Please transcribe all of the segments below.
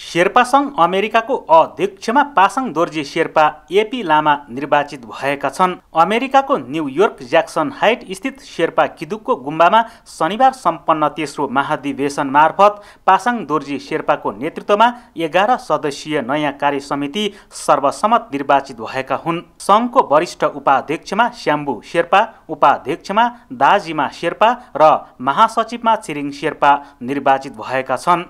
शेर्पा सङ्घ अमेरिकाको अध्यक्षमा पासाङ दोर्जी शेर्पा एपी लामा निर्वाचित भएका छन्। अमेरिकाको न्युयोर्क ज्याक्सन हाइट स्थित शेर्पा किदुकको गुम्बामा शनिबार सम्पन्न तेस्रो महाधिवेशन मार्फत पासाङ दोर्जी शेर्पाको नेतृत्वमा एघार सदस्यीय नयाँ कार्य समिति सर्वसम्मत निर्वाचित भएका हुन्। सङ्घको वरिष्ठ उपाध्यक्षमा श्याम्बु शेर्पा उपाध्यक्षमा दाजिमा शेर्पा र महासचिवमा छिरिङ शेर्पा निर्वाचित भएका छन्।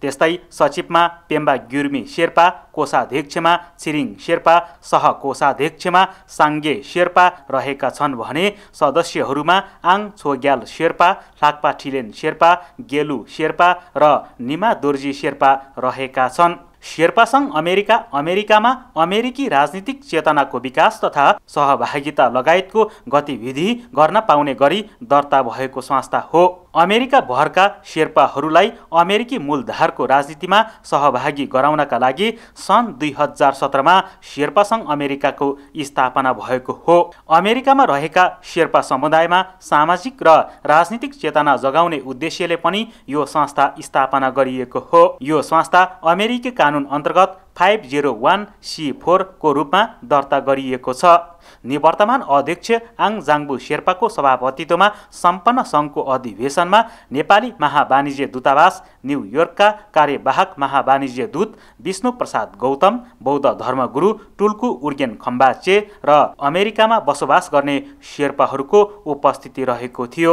त्यस्तै सचिवमा पेम्बा ग्युर्मी शेर्पा कोषाध्यक्षमा छिरिङ शेर्पा सहकोषाध्यक्षमा साङ्गे शेर्पा रहेका छन् भने सदस्यहरूमा आङ छोग्याल शेर्पा लाक्पा ठिलेन शेर्पा गेलु शेर्पा र निमा दोर्जी शेर्पा रहेका छन्। शेर्पा अमेरिका अमेरिकामा अमेरिकी राजनीतिक चेतनाको विकास तथा सहभागिता लगायतको गतिविधि गर्न पाउने गरी दर्ता भएको संस्था हो। अमेरिका भरका शेर्पाहरूलाई अमेरिकी मूलधारको राजनीतिमा सहभागी गराउनका लागि सन् दुई हजार सत्रमा शेर्पा सङ्घ अमेरिकाको स्थापना भएको हो। अमेरिकामा रहेका शेर्पा समुदायमा सामाजिक र राजनीतिक चेतना जगाउने उद्देश्यले पनि यो संस्था स्थापना गरिएको हो। यो संस्था अमेरिकी कानुन अन्तर्गत फाइभ जिरो वान सी फोरको रूपमा दर्ता गरिएको छ। निवर्तमान अध्यक्ष आङ जाङ्बु शेर्पाको सभापतित्वमा सम्पन्न सङ्घको अधिवेशनमा नेपाली महावाणिज्य दूतावास न्युयोर्कका कार्यवाहक महावाणिज्य दूत विष्णु प्रसाद गौतम बौद्ध धर्मगुरु टुल्कु उर्गेन खम्बाचे र अमेरिकामा बसोबास गर्ने शेर्पाहरूको उपस्थिति रहेको थियो।